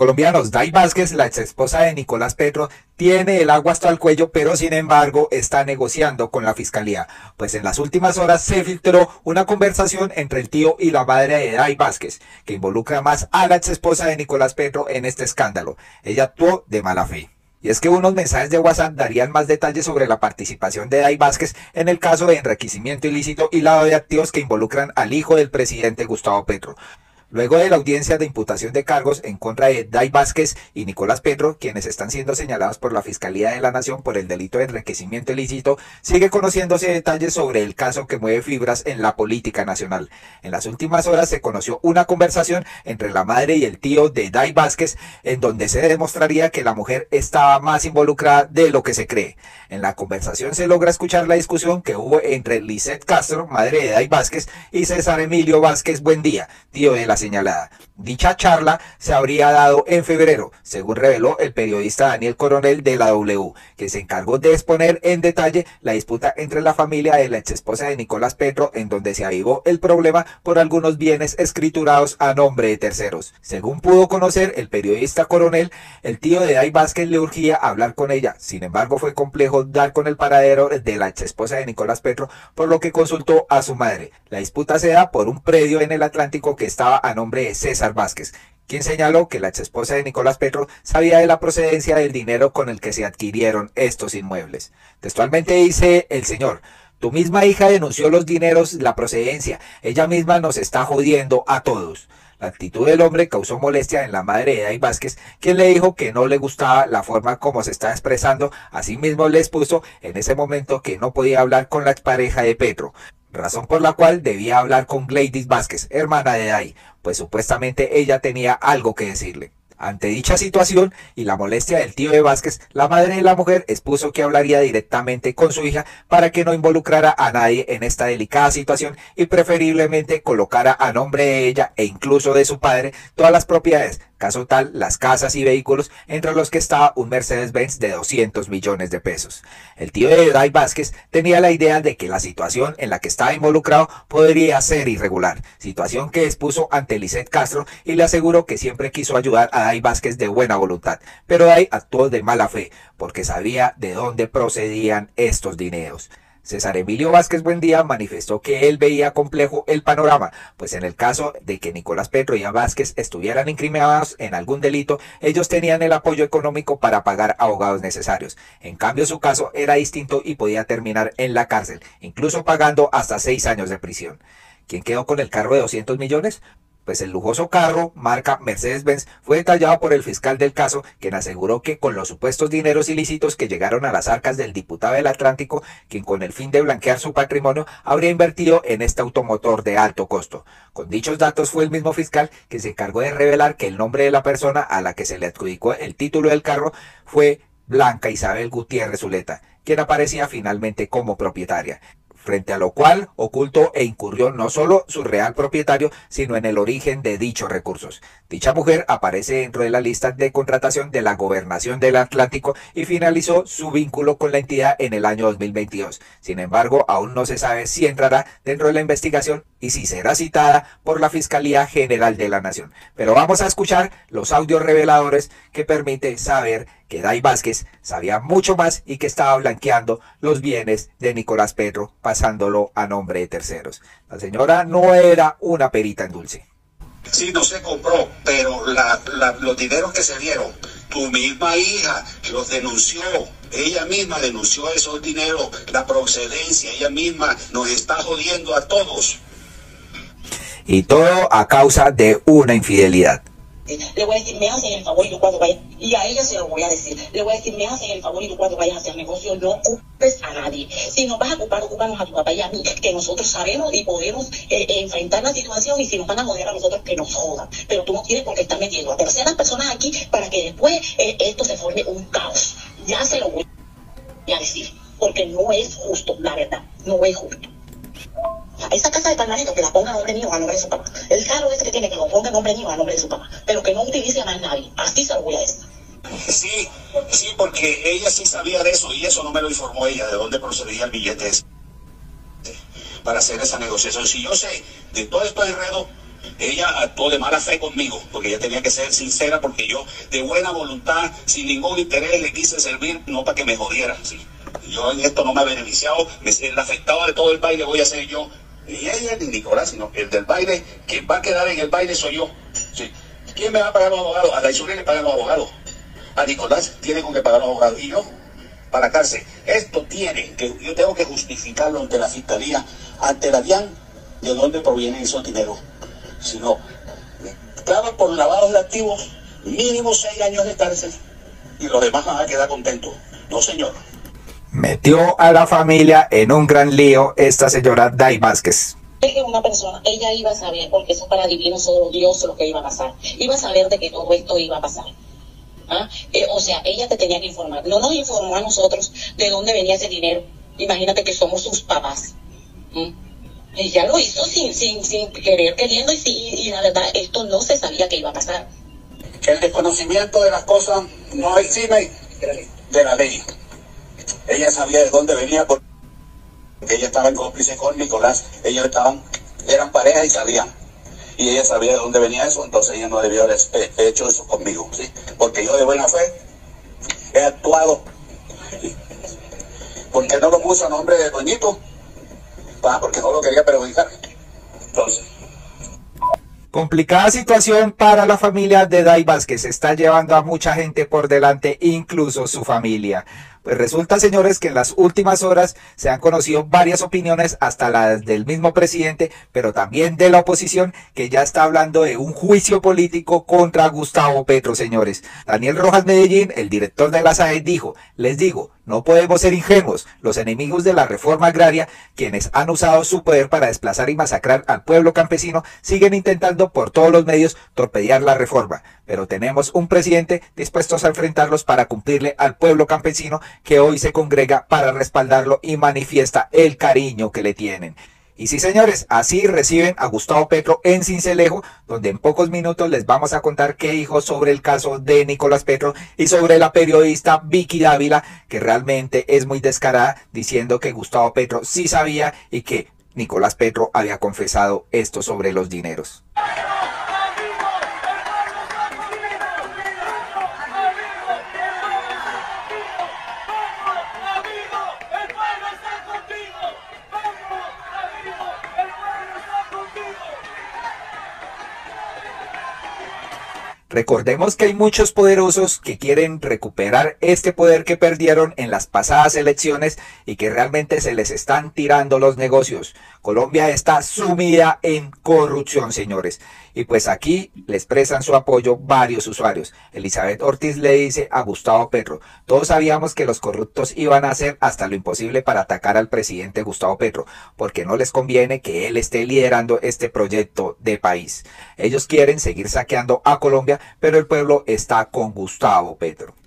Colombianos, Dai Vázquez, la ex esposa de Nicolás Petro, tiene el agua hasta el cuello, pero sin embargo está negociando con la fiscalía. Pues en las últimas horas se filtró una conversación entre el tío y la madre de Dai Vázquez, que involucra más a la ex esposa de Nicolás Petro en este escándalo. Ella actuó de mala fe. Y es que unos mensajes de WhatsApp darían más detalles sobre la participación de Dai Vázquez en el caso de enriquecimiento ilícito y lavado de activos que involucran al hijo del presidente Gustavo Petro. Luego de la audiencia de imputación de cargos en contra de Dai Vázquez y Nicolás Petro, quienes están siendo señalados por la Fiscalía de la Nación por el delito de enriquecimiento ilícito, sigue conociéndose detalles sobre el caso que mueve fibras en la política nacional. En las últimas horas se conoció una conversación entre la madre y el tío de Dai Vázquez, en donde se demostraría que la mujer estaba más involucrada de lo que se cree. En la conversación se logra escuchar la discusión que hubo entre Lisette Castro, madre de Dai Vázquez, y César Emilio Vázquez Buendía, tío de la señalada. Dicha charla se habría dado en febrero, según reveló el periodista Daniel Coronel de la W, que se encargó de exponer en detalle la disputa entre la familia de la ex esposa de Nicolás Petro, en donde se avivó el problema por algunos bienes escriturados a nombre de terceros. Según pudo conocer el periodista Coronel, el tío de Dai Vázquez le urgía hablar con ella. Sin embargo, fue complejo dar con el paradero de la ex esposa de Nicolás Petro, por lo que consultó a su madre. La disputa se da por un predio en el Atlántico que estaba a nombre de César Vázquez, quien señaló que la ex esposa de Nicolás Petro sabía de la procedencia del dinero con el que se adquirieron estos inmuebles. Textualmente dice el señor, tu misma hija denunció los dineros, la procedencia, ella misma nos está jodiendo a todos. La actitud del hombre causó molestia en la madre de Dai Vázquez, quien le dijo que no le gustaba la forma como se estaba expresando. Asimismo le expuso en ese momento que no podía hablar con la expareja de Petro razón por la cual debía hablar con Gladys Vázquez, hermana de Dai, pues supuestamente ella tenía algo que decirle. Ante dicha situación y la molestia del tío de Vázquez, la madre de la mujer expuso que hablaría directamente con su hija para que no involucrara a nadie en esta delicada situación y preferiblemente colocara a nombre de ella e incluso de su padre todas las propiedades Caso tal, las casas y vehículos, entre los que estaba un Mercedes-Benz de 200 millones de pesos. El tío de Dai Vázquez tenía la idea de que la situación en la que estaba involucrado podría ser irregular, situación que expuso ante Lisette Castro y le aseguró que siempre quiso ayudar a Dai Vázquez de buena voluntad, pero Dai actuó de mala fe, porque sabía de dónde procedían estos dineros. César Emilio Vázquez Buendía manifestó que él veía complejo el panorama, pues en el caso de que Nicolás Petro y Vázquez estuvieran incriminados en algún delito, ellos tenían el apoyo económico para pagar abogados necesarios. En cambio, su caso era distinto y podía terminar en la cárcel, incluso pagando hasta seis años de prisión. ¿Quién quedó con el carro de 200 millones? Pues el lujoso carro, marca Mercedes-Benz, fue detallado por el fiscal del caso, quien aseguró que con los supuestos dineros ilícitos que llegaron a las arcas del diputado del Atlántico, quien con el fin de blanquear su patrimonio habría invertido en este automotor de alto costo. Con dichos datos fue el mismo fiscal que se encargó de revelar que el nombre de la persona a la que se le adjudicó el título del carro fue Blanca Isabel Gutiérrez Zuleta, quien aparecía finalmente como propietaria frente a lo cual ocultó e incurrió no solo su real propietario, sino en el origen de dichos recursos. Dicha mujer aparece dentro de la lista de contratación de la Gobernación del Atlántico y finalizó su vínculo con la entidad en el año 2022. Sin embargo, aún no se sabe si entrará dentro de la investigación y si será citada por la Fiscalía General de la Nación. Pero vamos a escuchar los audios reveladores que permite saber que Dai Vázquez sabía mucho más y que estaba blanqueando los bienes de Nicolás Petro, pasándolo a nombre de terceros. La señora no era una perita en dulce. Sí, no se compró, pero los dineros que se dieron, tu misma hija los denunció, ella misma denunció esos dineros, la procedencia, ella misma nos está jodiendo a todos. Y todo a causa de una infidelidad le voy a decir, me hacen el favor y tú cuando vayas, y a ella se lo voy a decir, le voy a decir, me hacen el favor y tú cuando vayas a hacer negocio no ocupes a nadie. Si nos vas a ocupar, ocuparnos a tu papá y a mí, que nosotros sabemos y podemos eh, enfrentar la situación y si nos van a joder a nosotros, que nos jodan. Pero tú no tienes por qué estar metiendo a terceras personas aquí para que después eh, esto se forme un caos. Ya se lo voy a decir, porque no es justo, la verdad, no es justo. Esa casa de Palmarito que la ponga a nombre mío a nombre de su papá. El carro ese que tiene que lo ponga a nombre mío a nombre de su papá. Pero que no utilice a más nadie. Así se lo voy. Sí, sí, porque ella sí sabía de eso y eso no me lo informó ella, de dónde procedía el billete ese para hacer esa negociación. Si yo sé de todo esto enredo, ella actuó de mala fe conmigo, porque ella tenía que ser sincera, porque yo de buena voluntad, sin ningún interés, le quise servir, no para que me jodiera. ¿sí? Yo en esto no me he beneficiado, me, el afectado de todo el baile voy a ser yo. Ni ella ni Nicolás, sino el del baile, quien va a quedar en el baile soy yo. ¿sí? ¿Quién me va a pagar los abogados? A la le pagan los abogados. A Nicolás tiene con que pagar los abogados. Y yo, para cárcel. Esto tiene, que yo tengo que justificarlo ante la fiscalía, ante la DIAN, de dónde provienen esos dineros. Si no, claro, por lavado de activos, mínimo seis años de cárcel. Y los demás van a quedar contentos. No, señor. Metió a la familia en un gran lío esta señora Day Vázquez que una persona, ella iba a saber, porque eso para divino solo Dios lo que iba a pasar, iba a saber de que todo esto iba a pasar. ¿Ah? Eh, o sea, ella te tenía que informar. No nos informó a nosotros de dónde venía ese dinero. Imagínate que somos sus papás. Ella lo hizo sin, sin, sin querer, queriendo, y, y la verdad, esto no se sabía que iba a pasar. El desconocimiento de las cosas no exime de la ley. Ella sabía de dónde venía porque ella estaba en cómplice con Nicolás. Ellos estaban, eran pareja y sabían y ella sabía de dónde venía eso, entonces ella no debió haber hecho eso conmigo, ¿sí? Porque yo de buena fe he actuado. ¿Por qué no lo puso a nombre de Doñito? Ah, porque no lo quería perjudicar. Entonces. Complicada situación para la familia de Dai que se está llevando a mucha gente por delante, incluso su familia. Pues resulta, señores, que en las últimas horas se han conocido varias opiniones, hasta las del mismo presidente, pero también de la oposición, que ya está hablando de un juicio político contra Gustavo Petro, señores. Daniel Rojas Medellín, el director de la SAE, dijo, les digo, no podemos ser ingenuos. Los enemigos de la reforma agraria, quienes han usado su poder para desplazar y masacrar al pueblo campesino, siguen intentando por todos los medios torpedear la reforma. Pero tenemos un presidente dispuesto a enfrentarlos para cumplirle al pueblo campesino que hoy se congrega para respaldarlo y manifiesta el cariño que le tienen. Y sí, señores, así reciben a Gustavo Petro en Cincelejo, donde en pocos minutos les vamos a contar qué dijo sobre el caso de Nicolás Petro y sobre la periodista Vicky Dávila, que realmente es muy descarada, diciendo que Gustavo Petro sí sabía y que Nicolás Petro había confesado esto sobre los dineros. Recordemos que hay muchos poderosos que quieren recuperar este poder que perdieron en las pasadas elecciones y que realmente se les están tirando los negocios. Colombia está sumida en corrupción, señores. Y pues aquí le expresan su apoyo varios usuarios. Elizabeth Ortiz le dice a Gustavo Petro, todos sabíamos que los corruptos iban a hacer hasta lo imposible para atacar al presidente Gustavo Petro, porque no les conviene que él esté liderando este proyecto de país. Ellos quieren seguir saqueando a Colombia, pero el pueblo está con Gustavo Petro.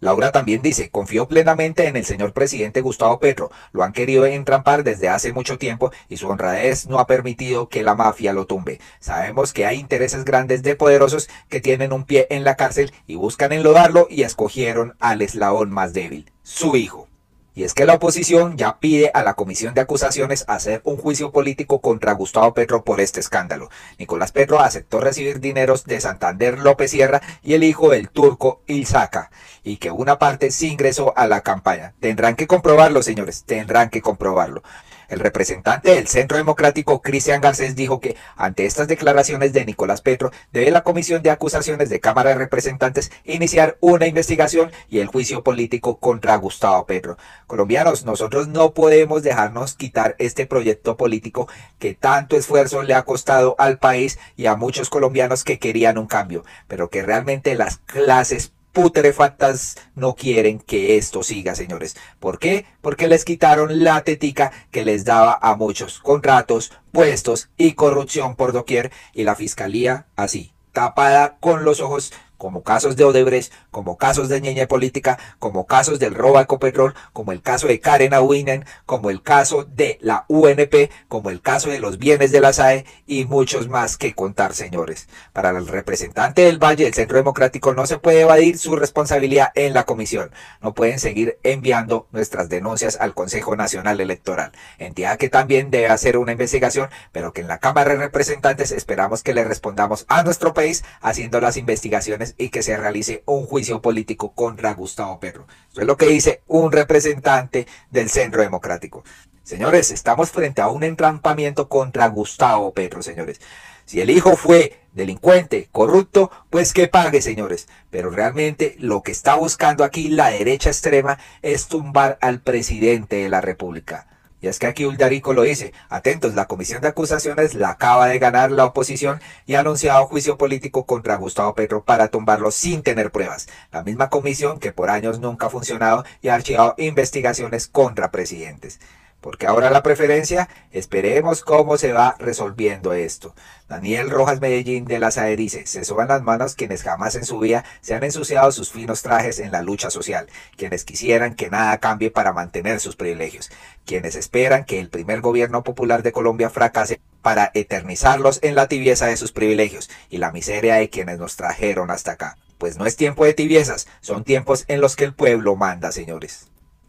Laura también dice, confío plenamente en el señor presidente Gustavo Petro. Lo han querido entrampar desde hace mucho tiempo y su honradez no ha permitido que la mafia lo tumbe. Sabemos que hay intereses grandes de poderosos que tienen un pie en la cárcel y buscan enlodarlo y escogieron al eslabón más débil, su hijo. Y es que la oposición ya pide a la Comisión de Acusaciones hacer un juicio político contra Gustavo Petro por este escándalo. Nicolás Petro aceptó recibir dineros de Santander López Sierra y el hijo del turco Ilzaca, y que una parte sí ingresó a la campaña. Tendrán que comprobarlo, señores, tendrán que comprobarlo. El representante del Centro Democrático, Cristian Garcés, dijo que ante estas declaraciones de Nicolás Petro, debe la Comisión de Acusaciones de Cámara de Representantes iniciar una investigación y el juicio político contra Gustavo Petro. Colombianos, nosotros no podemos dejarnos quitar este proyecto político que tanto esfuerzo le ha costado al país y a muchos colombianos que querían un cambio, pero que realmente las clases putrefactas no quieren que esto siga, señores. ¿Por qué? Porque les quitaron la tetica que les daba a muchos contratos, puestos y corrupción por doquier y la fiscalía así, tapada con los ojos como casos de Odebrecht, como casos de ñeña política, como casos del robo a Ecopetrol, como el caso de Karen Awinen, como el caso de la UNP, como el caso de los bienes de la SAE y muchos más que contar, señores. Para el representante del Valle del Centro Democrático no se puede evadir su responsabilidad en la comisión. No pueden seguir enviando nuestras denuncias al Consejo Nacional Electoral, entidad que también debe hacer una investigación, pero que en la Cámara de Representantes esperamos que le respondamos a nuestro país haciendo las investigaciones y que se realice un juicio político contra Gustavo Petro. Eso es lo que dice un representante del Centro Democrático. Señores, estamos frente a un entrampamiento contra Gustavo Petro, señores. Si el hijo fue delincuente, corrupto, pues que pague, señores. Pero realmente lo que está buscando aquí la derecha extrema es tumbar al presidente de la República. Y es que aquí Uldarico lo dice, atentos, la comisión de acusaciones la acaba de ganar la oposición y ha anunciado juicio político contra Gustavo Petro para tumbarlo sin tener pruebas. La misma comisión que por años nunca ha funcionado y ha archivado investigaciones contra presidentes. Porque ahora la preferencia, esperemos cómo se va resolviendo esto. Daniel Rojas Medellín de la SAE dice, se suban las manos quienes jamás en su vida se han ensuciado sus finos trajes en la lucha social, quienes quisieran que nada cambie para mantener sus privilegios, quienes esperan que el primer gobierno popular de Colombia fracase para eternizarlos en la tibieza de sus privilegios y la miseria de quienes nos trajeron hasta acá. Pues no es tiempo de tibiezas, son tiempos en los que el pueblo manda, señores.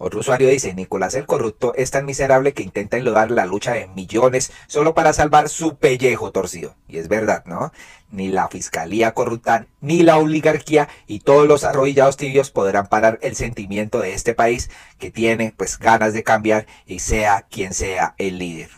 Otro usuario dice, Nicolás el corrupto es tan miserable que intenta enlodar la lucha de millones solo para salvar su pellejo torcido. Y es verdad, ¿no? Ni la fiscalía corrupta, ni la oligarquía y todos los arrodillados tibios podrán parar el sentimiento de este país que tiene pues ganas de cambiar y sea quien sea el líder.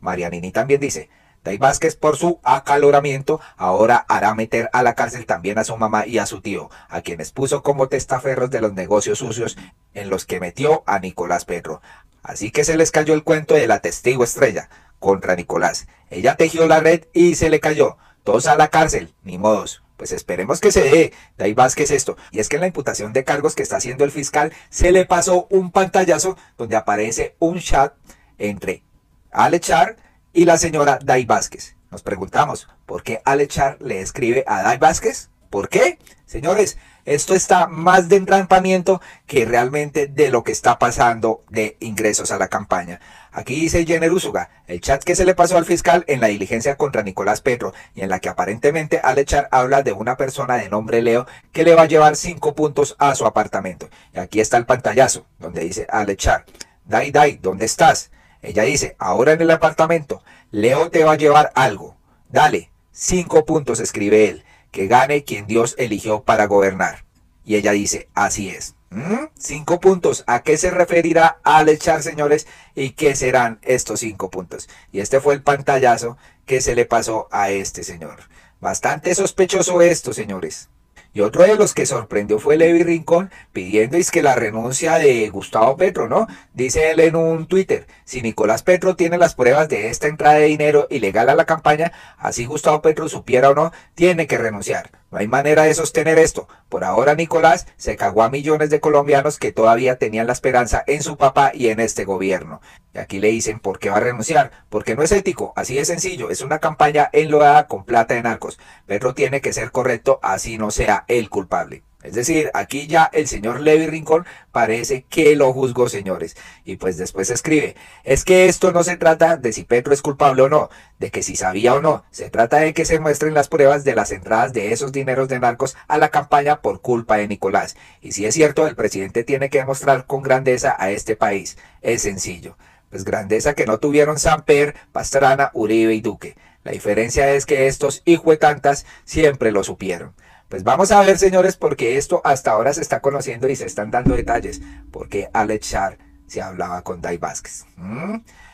Marianini también dice, Day Vázquez, por su acaloramiento, ahora hará meter a la cárcel también a su mamá y a su tío, a quienes puso como testaferros de los negocios sucios en los que metió a Nicolás Petro. Así que se les cayó el cuento de la testigo estrella contra Nicolás. Ella tejió la red y se le cayó. Todos a la cárcel, ni modos. Pues esperemos que se dé. Day Vázquez esto. Y es que en la imputación de cargos que está haciendo el fiscal se le pasó un pantallazo donde aparece un chat entre Alechar y la señora Dai Vázquez. Nos preguntamos, ¿por qué Alechar le escribe a Dai Vázquez? ¿Por qué? Señores, esto está más de entrampamiento que realmente de lo que está pasando de ingresos a la campaña. Aquí dice Jenner Usuga, el chat que se le pasó al fiscal en la diligencia contra Nicolás Petro y en la que aparentemente Alechar habla de una persona de nombre Leo que le va a llevar cinco puntos a su apartamento. Y aquí está el pantallazo donde dice Alechar, Dai Dai, ¿dónde estás? Ella dice, ahora en el apartamento, Leo te va a llevar algo. Dale, cinco puntos, escribe él, que gane quien Dios eligió para gobernar. Y ella dice, así es. ¿Mm? Cinco puntos. ¿A qué se referirá al echar, señores? ¿Y qué serán estos cinco puntos? Y este fue el pantallazo que se le pasó a este señor. Bastante sospechoso esto, señores. Y otro de los que sorprendió fue Levi Rincón pidiendo es que la renuncia de Gustavo Petro, ¿no? Dice él en un Twitter, si Nicolás Petro tiene las pruebas de esta entrada de dinero ilegal a la campaña, así Gustavo Petro supiera o no, tiene que renunciar. No hay manera de sostener esto. Por ahora Nicolás se cagó a millones de colombianos que todavía tenían la esperanza en su papá y en este gobierno. Y aquí le dicen por qué va a renunciar, porque no es ético, así de sencillo, es una campaña enlodada con plata de narcos. Petro tiene que ser correcto, así no sea el culpable. Es decir, aquí ya el señor Levi Rincón parece que lo juzgó, señores. Y pues después escribe, es que esto no se trata de si Petro es culpable o no, de que si sabía o no, se trata de que se muestren las pruebas de las entradas de esos dineros de narcos a la campaña por culpa de Nicolás. Y si es cierto, el presidente tiene que demostrar con grandeza a este país. Es sencillo. Pues grandeza que no tuvieron Samper, Pastrana, Uribe y Duque. La diferencia es que estos hijuetantas siempre lo supieron. Pues vamos a ver, señores, porque esto hasta ahora se está conociendo y se están dando detalles. Porque Alex Char se hablaba con Dai Vázquez.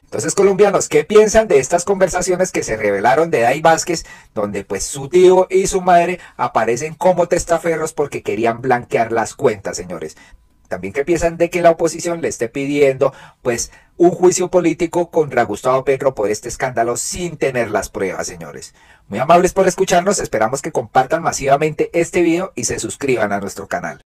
Entonces, colombianos, ¿qué piensan de estas conversaciones que se revelaron de Dai Vázquez, donde pues su tío y su madre aparecen como testaferros porque querían blanquear las cuentas, señores? También qué piensan de que la oposición le esté pidiendo pues un juicio político contra Gustavo Petro por este escándalo sin tener las pruebas, señores. Muy amables por escucharnos, esperamos que compartan masivamente este video y se suscriban a nuestro canal.